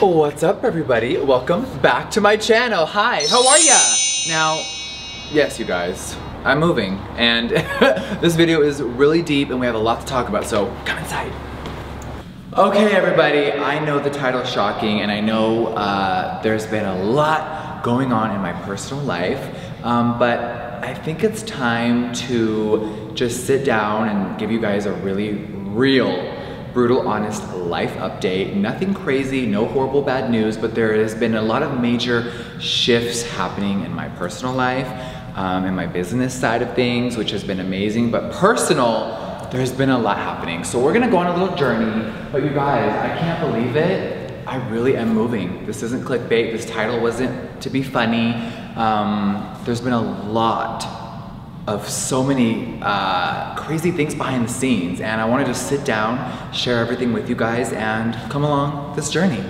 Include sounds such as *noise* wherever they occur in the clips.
What's up everybody? Welcome back to my channel. Hi, how are ya? Now, yes you guys, I'm moving and *laughs* this video is really deep and we have a lot to talk about, so come inside. Okay everybody, I know the title is shocking and I know uh, there's been a lot going on in my personal life, um, but I think it's time to just sit down and give you guys a really real brutal, honest life update. Nothing crazy, no horrible bad news, but there has been a lot of major shifts happening in my personal life, um, in my business side of things, which has been amazing. But personal, there's been a lot happening. So we're gonna go on a little journey. But you guys, I can't believe it. I really am moving. This isn't clickbait. This title wasn't to be funny. Um, there's been a lot of so many uh, crazy things behind the scenes and I wanted to sit down, share everything with you guys and come along this journey.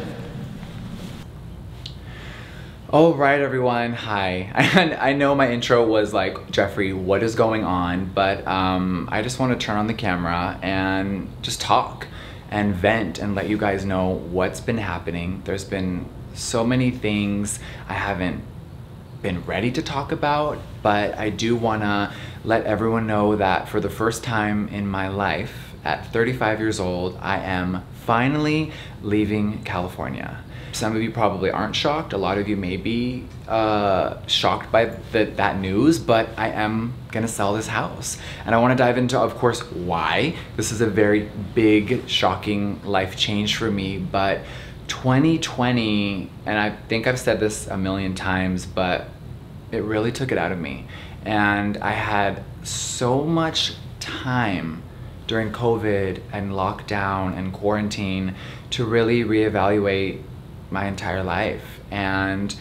All right, everyone. Hi. I, *laughs* I know my intro was like, Jeffree, what is going on? But um, I just want to turn on the camera and just talk and vent and let you guys know what's been happening. There's been so many things I haven't been ready to talk about, but I do wanna let everyone know that for the first time in my life, at 35 years old, I am finally leaving California. Some of you probably aren't shocked. A lot of you may be uh, shocked by the, that news, but I am gonna sell this house. And I wanna dive into, of course, why. This is a very big, shocking life change for me, but 2020, and I think I've said this a million times, but it really took it out of me. And I had so much time during COVID and lockdown and quarantine to really reevaluate my entire life. And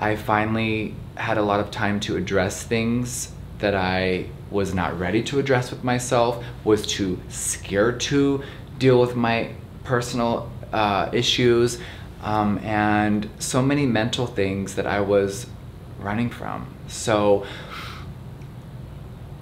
I finally had a lot of time to address things that I was not ready to address with myself, was too scared to deal with my personal uh, issues, um, and so many mental things that I was running from. So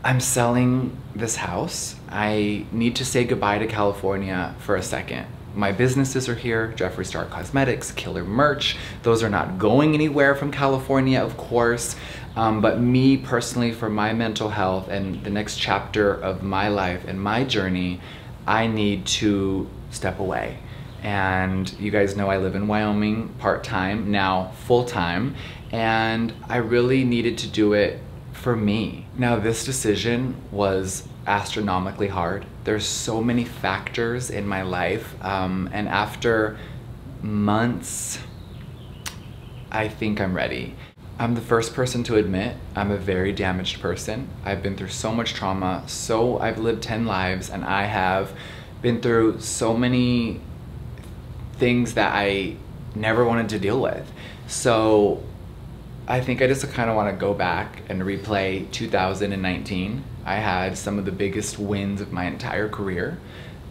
I'm selling this house. I need to say goodbye to California for a second. My businesses are here, Jeffree Star Cosmetics, Killer Merch. Those are not going anywhere from California, of course. Um, but me personally, for my mental health and the next chapter of my life and my journey, I need to step away. And you guys know I live in Wyoming part-time, now full-time and I really needed to do it for me. Now this decision was astronomically hard. There's so many factors in my life um, and after months, I think I'm ready. I'm the first person to admit I'm a very damaged person. I've been through so much trauma, so I've lived 10 lives and I have been through so many things that I never wanted to deal with. So I think I just kind of want to go back and replay 2019. I had some of the biggest wins of my entire career,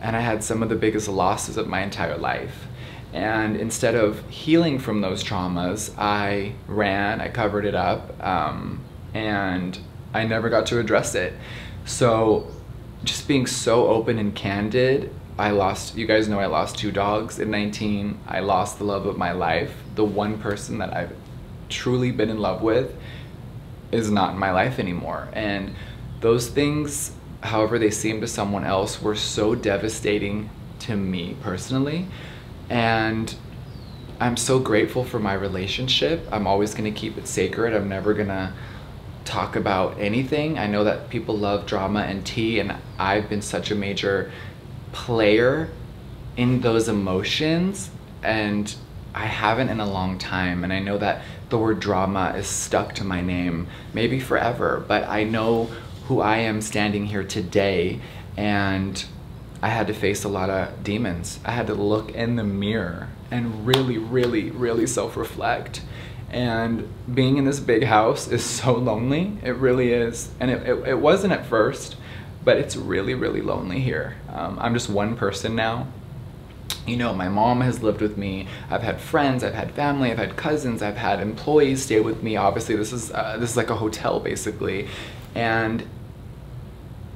and I had some of the biggest losses of my entire life. And instead of healing from those traumas, I ran, I covered it up, um, and I never got to address it. So just being so open and candid, I lost, you guys know I lost two dogs in 19. I lost the love of my life, the one person that I've truly been in love with is not in my life anymore. And those things, however they seem to someone else, were so devastating to me personally. And I'm so grateful for my relationship. I'm always gonna keep it sacred. I'm never gonna talk about anything. I know that people love drama and tea, and I've been such a major player in those emotions. And I haven't in a long time, and I know that the word drama is stuck to my name, maybe forever, but I know who I am standing here today, and I had to face a lot of demons. I had to look in the mirror and really, really, really self-reflect. And being in this big house is so lonely. It really is. And it, it, it wasn't at first, but it's really, really lonely here. Um, I'm just one person now you know, my mom has lived with me. I've had friends, I've had family, I've had cousins, I've had employees stay with me. Obviously, this is uh, this is like a hotel basically, and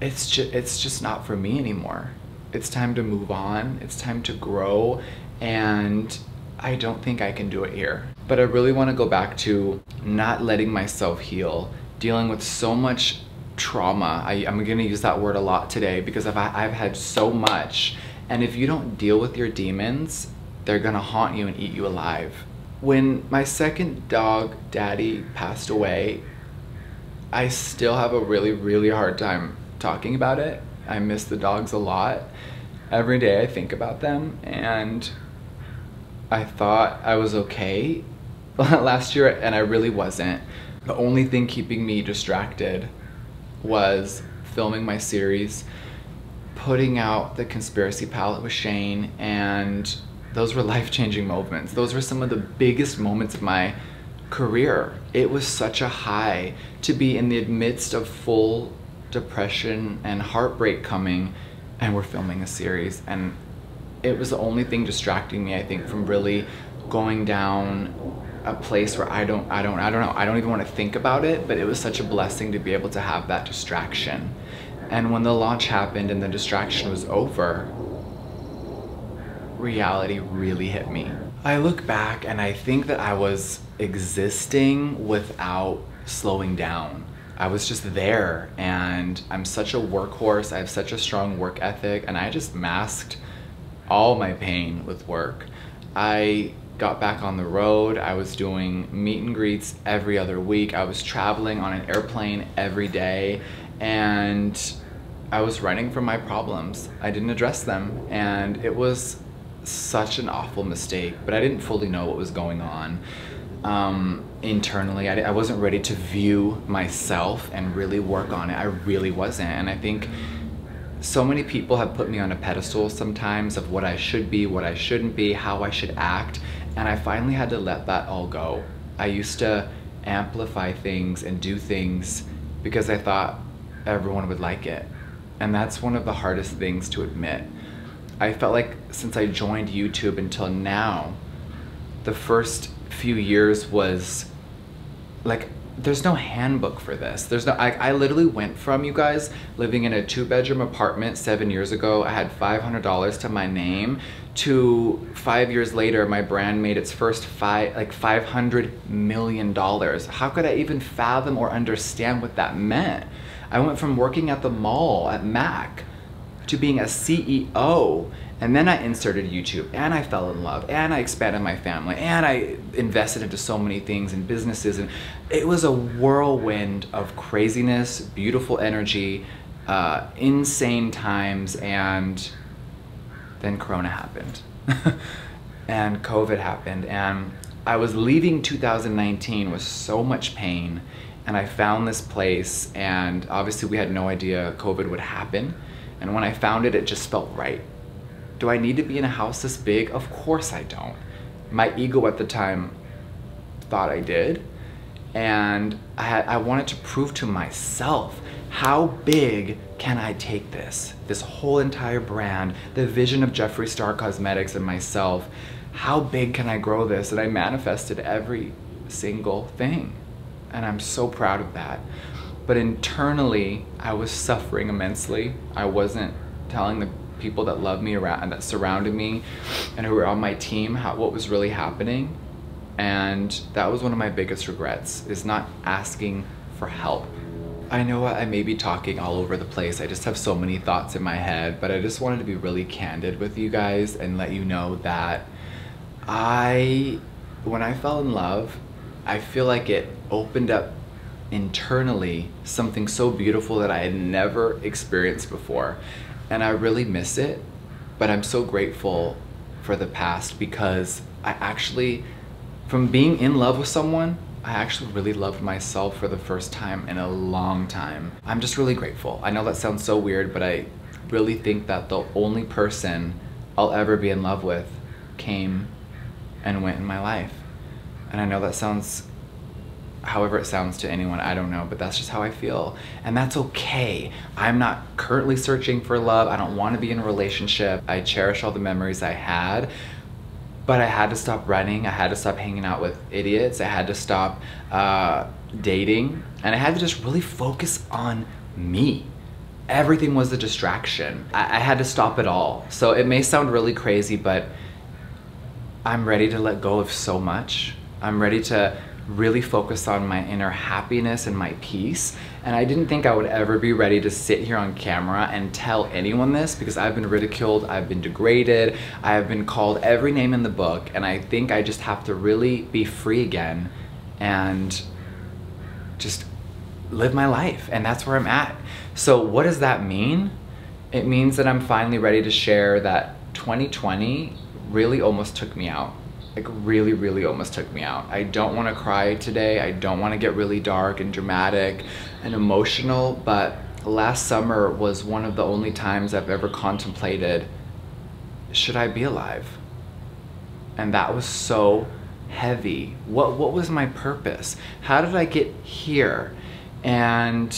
it's just it's just not for me anymore. It's time to move on. It's time to grow, and I don't think I can do it here. But I really want to go back to not letting myself heal, dealing with so much trauma. I, am gonna use that word a lot today because I've, I've had so much. And if you don't deal with your demons, they're gonna haunt you and eat you alive. When my second dog, Daddy, passed away, I still have a really, really hard time talking about it. I miss the dogs a lot. Every day I think about them and I thought I was okay *laughs* last year and I really wasn't. The only thing keeping me distracted was filming my series, putting out the conspiracy palette with Shane, and those were *laughs* life-changing moments. Those were some of the biggest moments of my career. It was such a high to be in the midst of full depression and heartbreak coming and we're filming a series and it was the only thing distracting me I think from really going down a place where I don't I don't I don't know I don't even want to think about it but it was such a blessing to be able to have that distraction and when the launch happened and the distraction was over reality really hit me. I look back and I think that I was existing without slowing down. I was just there and I'm such a workhorse. I have such a strong work ethic and I just masked all my pain with work. I got back on the road. I was doing meet and greets every other week. I was traveling on an airplane every day. And I was running from my problems. I didn't address them and it was such an awful mistake, but I didn't fully know what was going on. Um, internally, I, I wasn't ready to view myself and really work on it. I really wasn't. And I think so many people have put me on a pedestal sometimes of what I should be, what I shouldn't be, how I should act. And I finally had to let that all go. I used to amplify things and do things because I thought everyone would like it. And that's one of the hardest things to admit. I felt like since I joined YouTube until now, the first few years was like there's no handbook for this. There's no, I, I literally went from you guys living in a two bedroom apartment seven years ago. I had $500 to my name to five years later, my brand made its first five, like $500 million. How could I even fathom or understand what that meant? I went from working at the mall at Mac to being a CEO and then I inserted YouTube and I fell in love and I expanded my family and I invested into so many things and businesses and it was a whirlwind of craziness, beautiful energy, uh, insane times and then Corona happened. *laughs* And COVID happened and I was leaving 2019 with so much pain and I found this place and obviously we had no idea COVID would happen and when I found it, it just felt right do I need to be in a house this big? Of course I don't. My ego at the time thought I did. And I, I wanted to prove to myself how big can I take this? This whole entire brand, the vision of Jeffree Star Cosmetics and myself, how big can I grow this? And I manifested every single thing. And I'm so proud of that. But internally, I was suffering immensely. I wasn't telling the people that loved me around and that surrounded me and who were on my team how, what was really happening and that was one of my biggest regrets is not asking for help I know I may be talking all over the place. I just have so many thoughts in my head, but I just wanted to be really candid with you guys and let you know that I, when I fell in love, I feel like it opened up internally something so beautiful that I had never experienced before and I really miss it. But I'm so grateful for the past because I actually, from being in love with someone, I actually really loved myself for the first time in a long time. I'm just really grateful. I know that sounds so weird, but I really think that the only person I'll ever be in love with came and went in my life. And I know that sounds however it sounds to anyone, I don't know, but that's just how I feel. And that's okay. I'm not currently searching for love. I don't want to be in a relationship. I cherish all the memories I had, but I had to stop running. I had to stop hanging out with idiots. I had to stop uh, dating. And I had to just really focus on me. Everything was a distraction. I, I had to stop it all. So it may sound really crazy, but I'm ready to let go of so much. I'm ready to really focus on my inner happiness and my peace. And I didn't think I would ever be ready to sit here on camera and tell anyone this because I've been ridiculed, I've been degraded, I have been called every name in the book. And I think I just have to really be free again and just live my life. And that's where I'm at. So, what does that mean? It means that I'm finally ready to share that 2020 really almost took me out like really really almost took me out. I don't want to cry today. I don't want to get really dark and dramatic and emotional but last summer was one of the only times i've ever contemplated should i be alive? And that was so heavy. What what was my purpose? How did i get here? And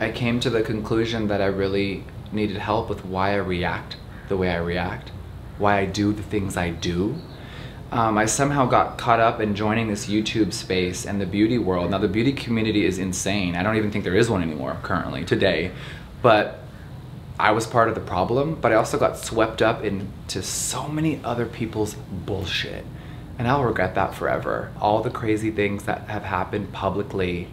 i came to the conclusion that i really needed help with why i react the way i react why i do the things i do um, I somehow got caught up in joining this YouTube space and the beauty world. Now the beauty community is insane. I don't even think there is one anymore currently, today. But I was part of the problem, but I also got swept up into so many other people's bullshit. And I'll regret that forever. All the crazy things that have happened publicly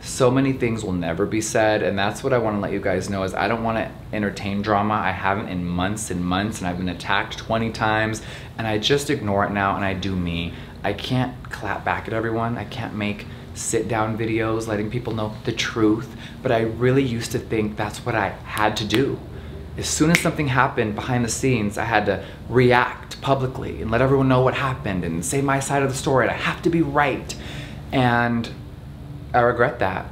so many things will never be said and that's what i want to let you guys know is i don't want to entertain drama. I haven't in months and months and i've been attacked 20 times and i just ignore it now and i do me. I can't clap back at everyone. I can't make sit down videos letting people know the truth but i really used to think that's what i had to do. As soon as something happened behind the scenes i had to react publicly and let everyone know what happened and say my side of the story and i have to be right. And I regret that.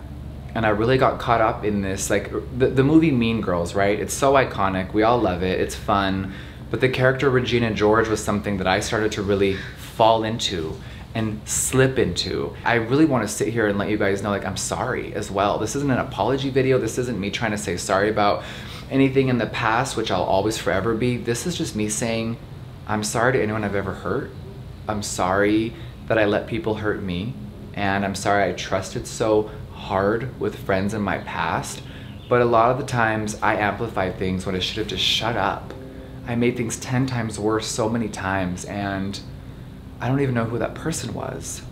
And I really got caught up in this, like the, the movie Mean Girls, right? It's so iconic. We all love it. It's fun. But the character Regina George was something that I started to really fall into and slip into. I really want to sit here and let you guys know like I'm sorry as well. This isn't an apology video. This isn't me trying to say sorry about anything in the past, which I'll always forever be. This is just me saying I'm sorry to anyone I've ever hurt. I'm sorry that I let people hurt me and I'm sorry I trusted so hard with friends in my past, but a lot of the times I amplified things when I should have just shut up. I made things 10 times worse so many times, and I don't even know who that person was.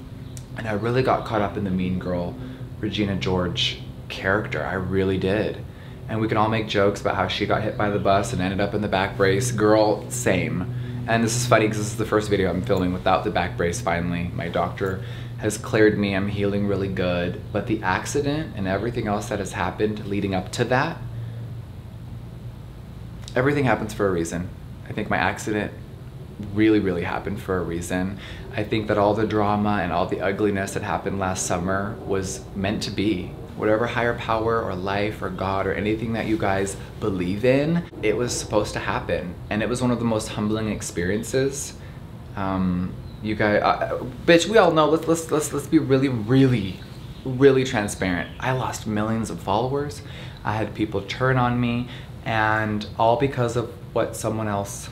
And I really got caught up in the mean girl, Regina George character. I really did. And we can all make jokes about how she got hit by the bus and ended up in the back brace. Girl, same. And this is funny because this is the first video I'm filming without the back brace finally. My doctor has cleared me. I'm healing really good. But the accident and everything else that has happened leading up to that, everything happens for a reason. I think my accident really, really happened for a reason. I think that all the drama and all the ugliness that happened last summer was meant to be. Whatever higher power or life or God or anything that you guys believe in, it was supposed to happen. And it was one of the most humbling experiences. Um, you guys, uh, bitch, we all know. Let's let's let's let's be really, really, really transparent. I lost millions of followers. I had people turn on me, and all because of what someone else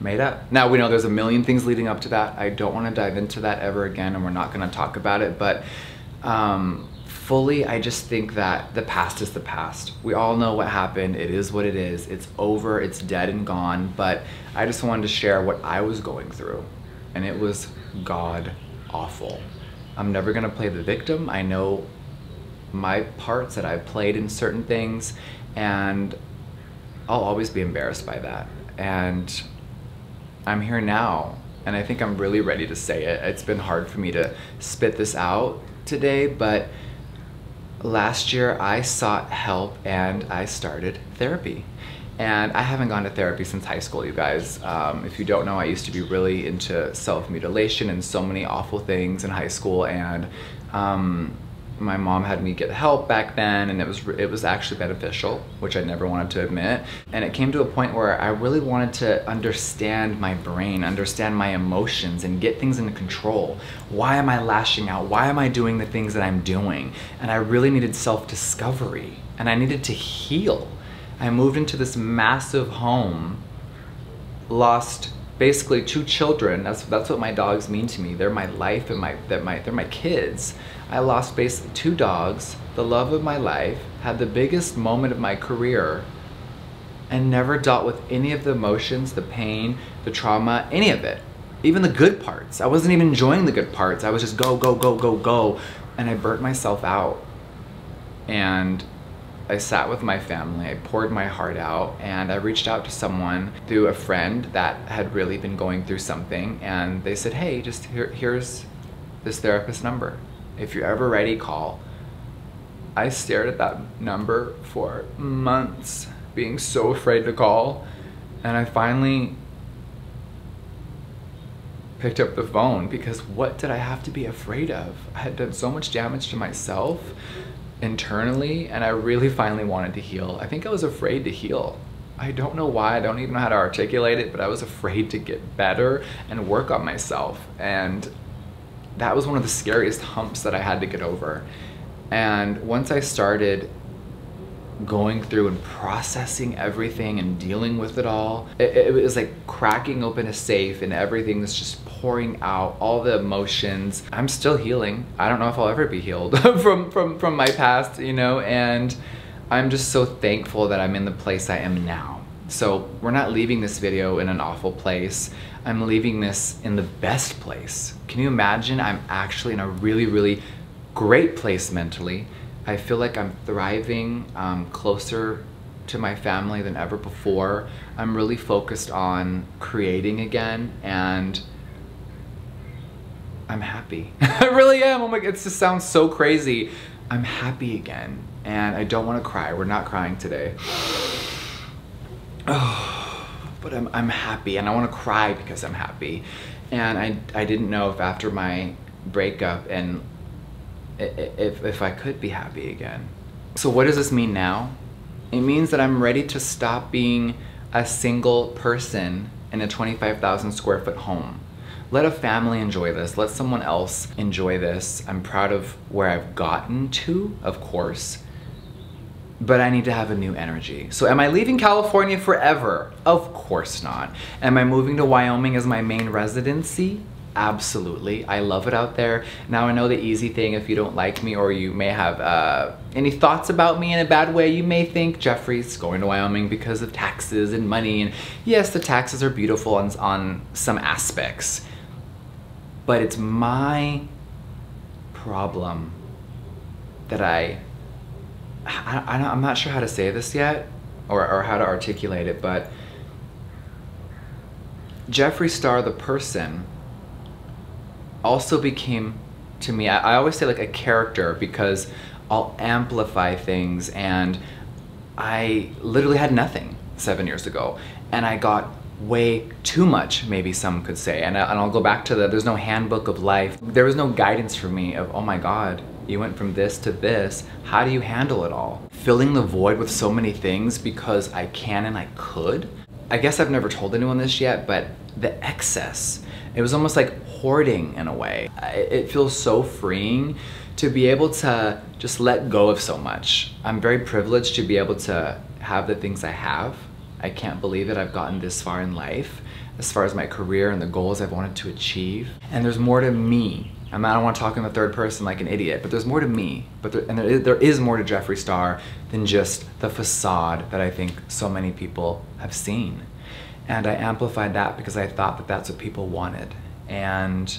made up. Now we know there's a million things leading up to that. I don't want to dive into that ever again, and we're not going to talk about it. But um, fully, I just think that the past is the past. We all know what happened. It is what it is. It's over. It's dead and gone. But I just wanted to share what I was going through and it was god awful. I'm never gonna play the victim. I know my parts that I've played in certain things, and I'll always be embarrassed by that. And I'm here now, and I think I'm really ready to say it. It's been hard for me to spit this out today, but last year I sought help and I started therapy. And I haven't gone to therapy since high school, you guys. Um, if you don't know, I used to be really into self-mutilation and so many awful things in high school. And um, my mom had me get help back then and it was it was actually beneficial which I never wanted to admit. And it came to a point where I really wanted to understand my brain understand my emotions and get things into control. Why am I lashing out? Why am I doing the things that I'm doing? And I really needed self-discovery and I needed to heal I moved into this massive home, lost basically two children. That's that's what my dogs mean to me. They're my life and my they're my they're my kids. I lost basically two dogs, the love of my life, had the biggest moment of my career, and never dealt with any of the emotions, the pain, the trauma, any of it. even the good parts. I wasn't even enjoying the good parts. I was just go, go, go, go, go. And I burnt myself out. And I sat with my family, I poured my heart out, and I reached out to someone through a friend that had really been going through something. And they said, hey, just here, here's this therapist number. If you're ever ready, call. I stared at that number for months, being so afraid to call. And I finally picked up the phone because what did I have to be afraid of? I had done so much damage to myself internally and I really finally wanted to heal. I think I was afraid to heal. I don't know why, I don't even know how to articulate it, but I was afraid to get better and work on myself. And that was one of the scariest humps that I had to get over. And once I started going through and processing everything and dealing with it all. It, it, was like cracking open a safe and everything was just pouring out all the emotions. I'm still healing. I don't know if I'll ever be healed *laughs* from, from, from my past, you know, and I'm just so thankful that I'm in the place I am now. So we're not leaving this video in an awful place. I'm leaving this in the best place. Can you imagine? I'm actually in a really, really great place mentally. I feel like I'm thriving um, closer to my family than ever before. I'm really focused on creating again and I'm happy. *laughs* I really am. Oh my, god, it just sounds so crazy. I'm happy again and I don't want to cry. We're not crying today. Oh, *sighs* *sighs* but I'm, I'm happy and I want to cry because I'm happy. And I, I didn't know if after my breakup and if, if I could be happy again. So what does this mean now? It means that I'm ready to stop being a single person in a 25,000 square foot home. Let a family enjoy this. Let someone else enjoy this. I'm proud of where I've gotten to, of course, but I need to have a new energy. So am I leaving California forever? Of course not. Am I moving to Wyoming as my main residency? absolutely. I love it out there. Now I know the easy thing if you don't like me or you may have uh, any thoughts about me in a bad way, you may think Jeffree's going to Wyoming because of taxes and money. And yes, the taxes are beautiful on, on some aspects, but it's my problem that I, I, am not sure how to say this yet or, or how to articulate it, but Jeffree Star, the person, also became to me, I, I always say like a character because I'll amplify things and I literally had nothing seven years ago. And I got way too much, maybe some could say. And, I, and I'll go back to the, there's no handbook of life. There was no guidance for me of, oh my God, you went from this to this. How do you handle it all? Filling the void with so many things because I can and I could. I guess I've never told anyone this yet, but the excess, it was almost like hoarding in a way. It feels so freeing to be able to just let go of so much. I'm very privileged to be able to have the things I have. I can't believe that I've gotten this far in life as far as my career and the goals I've wanted to achieve. And there's more to me. I, mean, I don't want to talk in the third person like an idiot, but there's more to me. But there, and there is, there is more to Jeffree Star than just the facade that I think so many people have seen. And I amplified that because I thought that that's what people wanted and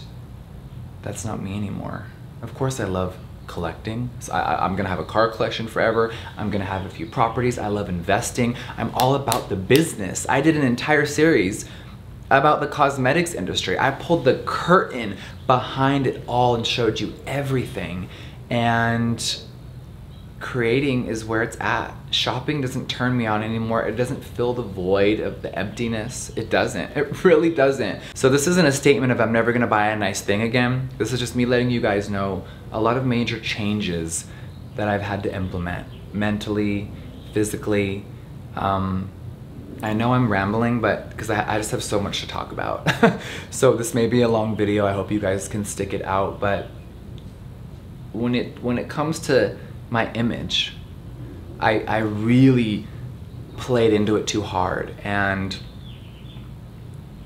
that's not me anymore. Of course I love collecting. So I, am gonna have a car collection forever. I'm gonna have a few properties. I love investing. I'm all about the business. I did an entire series about the cosmetics industry. I pulled the curtain behind it all and showed you everything. And creating is where it's at. Shopping doesn't turn me on anymore. It doesn't fill the void of the emptiness. It doesn't. It *laughs* really doesn't. So this isn't a statement of I'm never gonna buy a nice thing again. This is just me letting you guys know a lot of major changes that I've had to implement mentally, physically. Um, I know I'm rambling, but because I, I, just have so much to talk about. *laughs* so this may be a long video. I hope you guys can stick it out. But when it when it comes to my image. I, I really played into it too hard and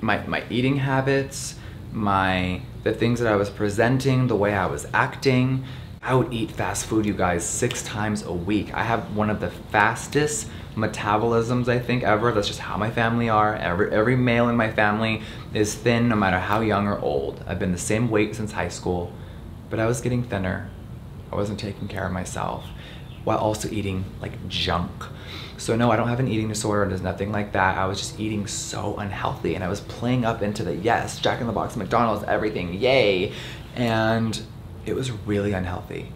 my, my eating habits, my the things that I was presenting, the way I was acting, I would eat fast food, you guys, six times a week. I have one of the fastest metabolisms I think ever. That's just how my family are. Every, every male in my family is thin no matter how young or old. I've been the same weight since high school, but I was getting thinner. I wasn't taking care of myself while also eating like junk. So no, I don't have an eating disorder. and There's nothing like that. I was just eating so unhealthy and I was playing up into the yes, Jack in the Box, McDonald's, everything, yay. And it was really unhealthy,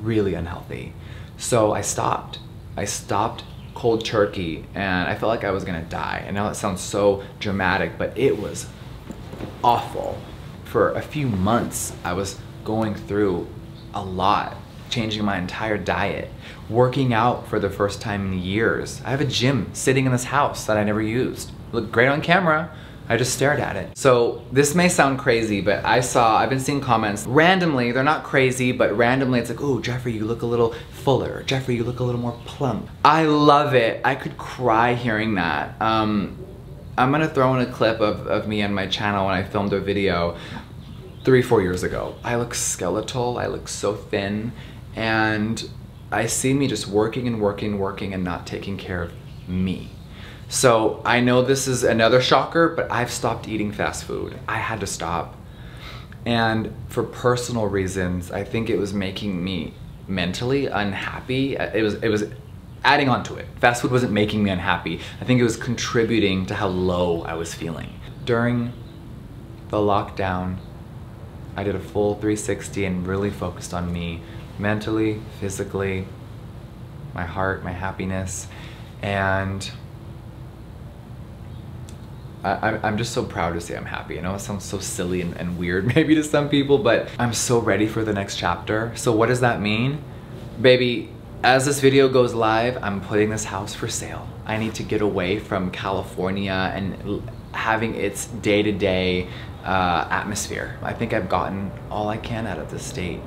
really unhealthy. So I stopped. I stopped cold turkey and I felt like I was gonna die. And now it sounds so dramatic, but it was awful. For a few months, I was going through a lot changing my entire diet, working out for the first time in years. I have a gym sitting in this house that I never used. Looked great on camera. I just stared at it. So this may sound crazy, but I saw, I've been seeing comments randomly, they're not crazy, but randomly it's like, oh, Jeffree, you look a little fuller. Jeffree, you look a little more plump. I love it. I could cry hearing that. Um, I'm gonna throw in a clip of, of me on my channel when I filmed a video three, four years ago. I look skeletal, I look so thin, and I see me just working and working, working and not taking care of me. So I know this is another shocker, but I've stopped eating fast food. I had to stop. And for personal reasons, I think it was making me mentally unhappy. It was, it was adding on to it. Fast food wasn't making me unhappy. I think it was contributing to how low I was feeling. During the lockdown, I did a full 360 and really focused on me mentally, physically, my heart, my happiness, and I, I'm just so proud to say I'm happy. I know it sounds so silly and, and weird *laughs* maybe to some people, but I'm so ready for the next chapter. So what does that mean? Baby, as this video goes live, I'm putting this house for sale. I need to get away from California and having its day-to-day -day, uh, atmosphere. I think I've gotten all I can out of this state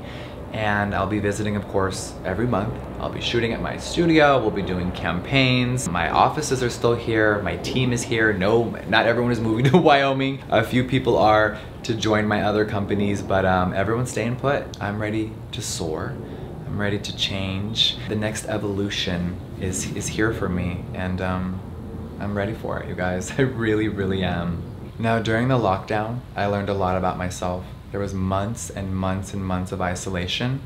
and I'll be visiting of course every month. I'll be shooting at my studio, we'll be doing campaigns. My offices are still here, my team is here. No, not everyone is moving *laughs* to Wyoming. A few people are to join my other companies, but um, everyone's staying put. I'm ready to soar. I'm ready to change. The next evolution is, is here for me and um, I'm ready for it, you guys. *laughs* I really, really am. Now, during the lockdown, I learned a lot about myself. There was months and months and months of isolation,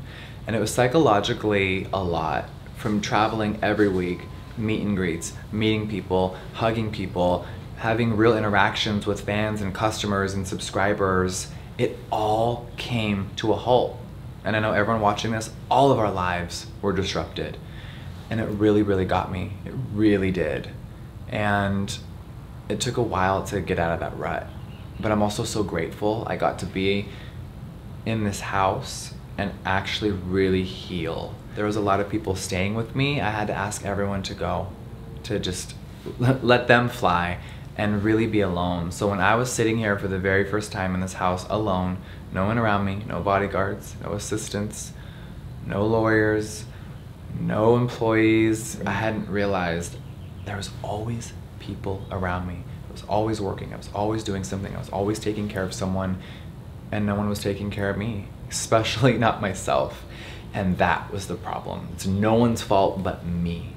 and it was psychologically a lot from traveling every week, meet and greets, meeting people, hugging people, having real interactions with fans and customers and subscribers. It all came to a halt. And I know everyone watching this, all of our lives were disrupted. And it really, really got me. It really did. And it took a while to get out of that rut but I'm also so grateful I got to be in this house and actually really heal. There was a lot of people staying with me. I had to ask everyone to go, to just *laughs* let them fly and really be alone. So when I was sitting here for the very first time in this house alone, no one around me, no bodyguards, no assistants, no lawyers, no employees, I hadn't realized there was always people around me was always working, I was always doing something, I was always taking care of someone, and no one was taking care of me, especially *laughs* not myself. And that was the problem. It's no one's fault but me.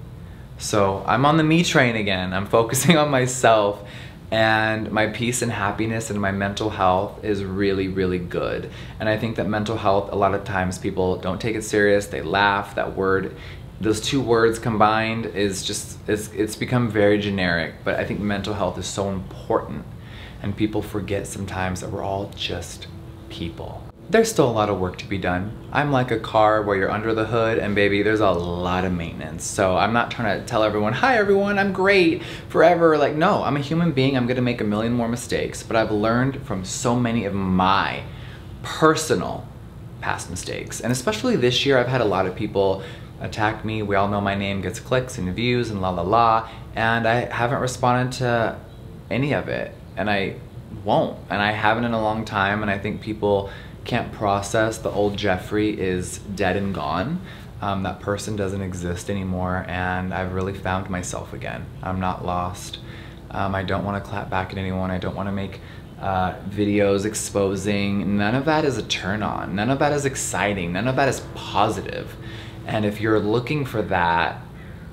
So I'm on the me train again. I'm *laughs* focusing on myself and my peace and happiness and my mental health is really really good and i think that mental health a lot of times people don't take it serious they laugh that word those two words combined is just it's, it's become very generic but i think mental health is so important and people forget sometimes that we're all just people. There's still a lot of work to be done. I'm like a car where you're under the hood and baby there's a lot of maintenance. So i'm not trying to tell everyone hi everyone i'm great forever. Like no i'm a human being. I'm gonna make a million more mistakes but i've learned from so many of my personal past mistakes. And especially this year i've had a lot of people attack me. We all know my name gets clicks and views and la la la, and I haven't responded to any of it, and I won't, and I haven't in a long time, and I think people can't process the old Jeffree is dead and gone. Um, that person doesn't exist anymore, and I've really found myself again. I'm not lost. Um, I don't want to clap back at anyone. I don't want to make uh, videos exposing. None of that is a turn on. None of that is exciting. None of that is positive. And if you're looking for that,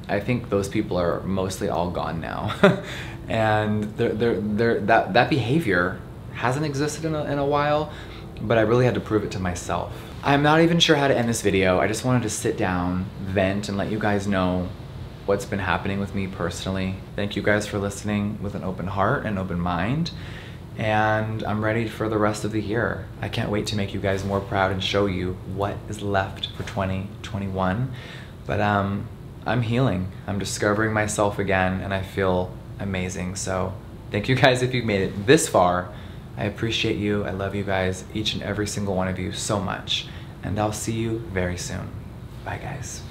I think those people are mostly all gone now. *laughs* and they're, they're, they're, that, that behavior hasn't existed in a, in a while, but I really had to prove it to myself. I'm not even sure how to end this video. I just wanted to sit down, vent, and let you guys know what's been happening with me personally. Thank you guys for listening with an open heart and open mind. And I'm ready for the rest of the year. I can't wait to make you guys more proud and show you what is left for 2021. But um, I'm healing. I'm discovering myself again, and I feel amazing. So thank you guys if you've made it this far. I appreciate you. I love you guys, each and every single one of you, so much. And I'll see you very soon. Bye, guys.